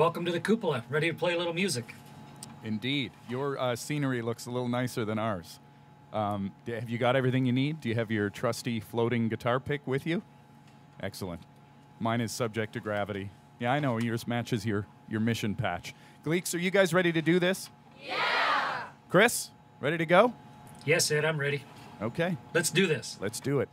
Welcome to the cupola. Ready to play a little music. Indeed. Your uh, scenery looks a little nicer than ours. Um, have you got everything you need? Do you have your trusty floating guitar pick with you? Excellent. Mine is subject to gravity. Yeah, I know. Yours matches your, your mission patch. Gleeks, are you guys ready to do this? Yeah! Chris, ready to go? Yes, Ed, I'm ready. Okay, Let's do this. let's do it.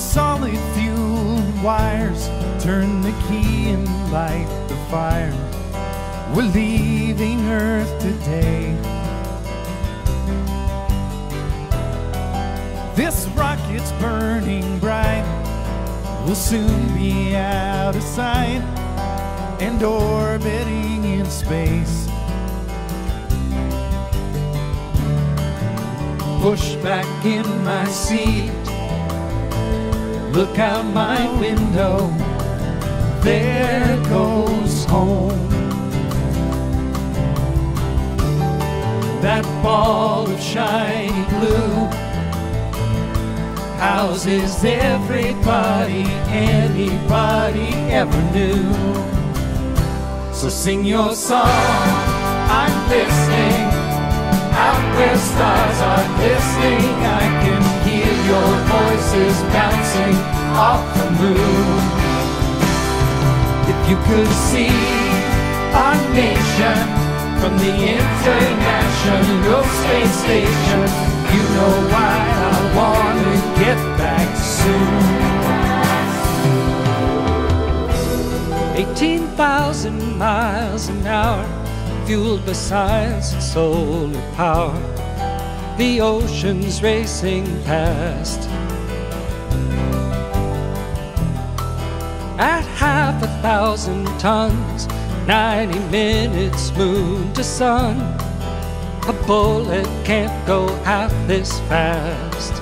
Solid fuel wires. Turn the key and light the fire. We're leaving Earth today. This rocket's burning bright. We'll soon be out of sight and orbiting in space. Push back in my seat. Look out my window, there goes home. That ball of shiny blue houses everybody anybody ever knew. So sing your song, I'm listening. Out where stars are listening, I can hear your voices bouncing off the moon. If you could see our nation from the International Space Station, you know why I wanna get back soon. 18,000 miles an hour fueled by science and solar power. The ocean's racing past. Thousand tons, 90 minutes moon to sun. A bullet can't go half this fast.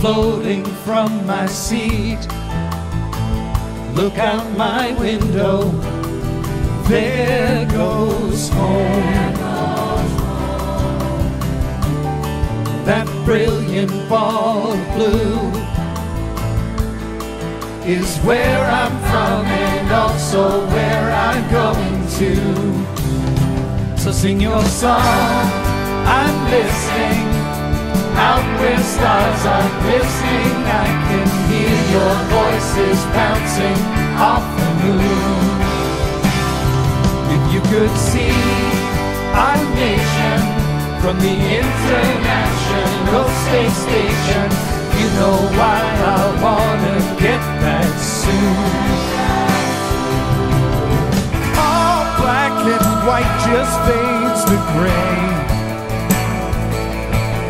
Floating from my seat, look out my window there goes home. That brilliant ball of blue is where I'm from and also where I'm going to. So sing your song, I'm listening. Out where stars are glistening, I can hear your voices bouncing off the moon. If you could see our nation from the International Space Station,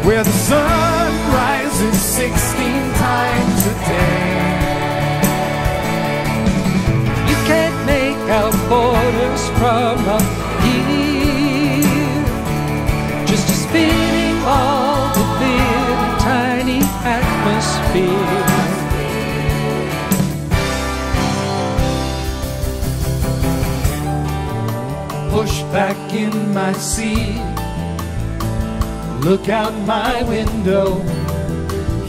Where the sun rises 16 times a day. You can't make out borders from up here. Just a spinning ball within a tiny atmosphere. Push back in my seat. Look out my window.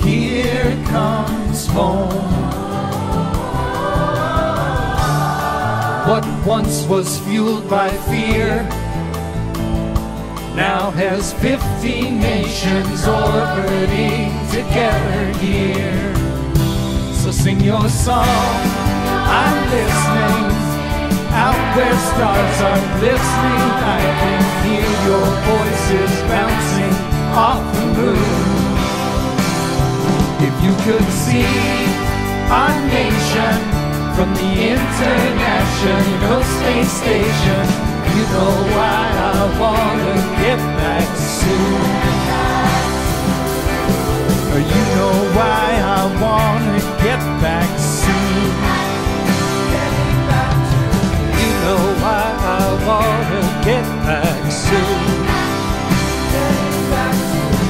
Here comes home. What once was fueled by fear now has 50 nations orbiting together here. So sing your song, I'm listening. Out where stars are glistening, I can hear your voices bouncing our nation from the International Space Station, you know why I wanna get back soon. You know why I wanna get back soon. You know why I wanna get back soon.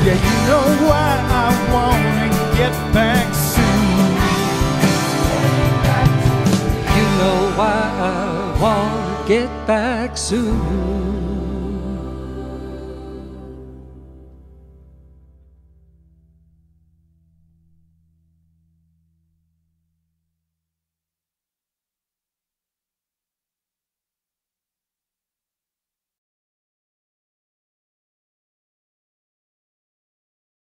Yeah, you know why get back soon.